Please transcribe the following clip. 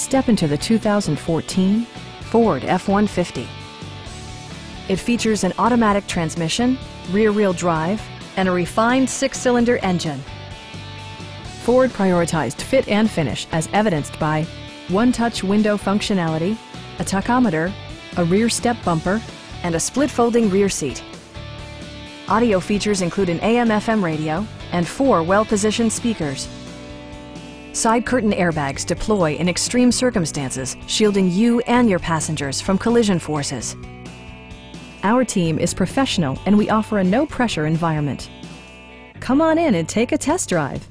Step into the 2014 Ford F-150. It features an automatic transmission, rear-wheel drive, and a refined six-cylinder engine. Ford prioritized fit and finish as evidenced by one-touch window functionality, a tachometer, a rear step bumper, and a split folding rear seat. Audio features include an AM-FM radio and four well-positioned speakers. Side curtain airbags deploy in extreme circumstances, shielding you and your passengers from collision forces. Our team is professional and we offer a no-pressure environment. Come on in and take a test drive.